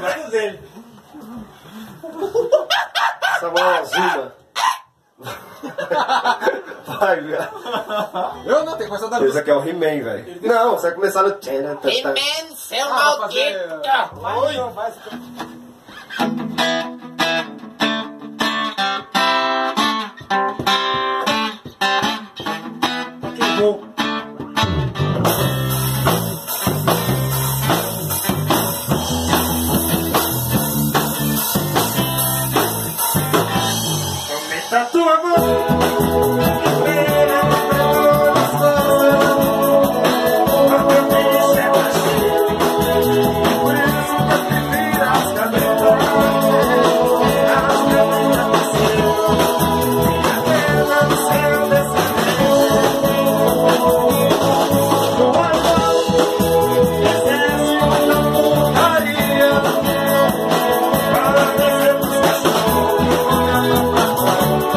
medo dele. Samuel Zuma. Vai, velho. Eu não tenho que começar da Esse aqui é o He-Man, velho. Não, você vai começar no... He-Man, seu Ah, maldito! Vai, não, vai. Queimou. Oh.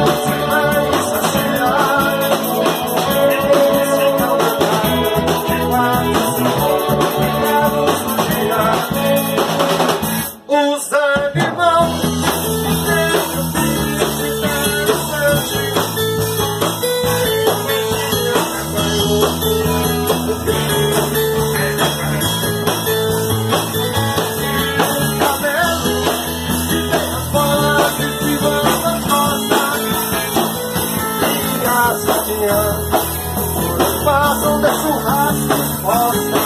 Oh, Passam de churrasco,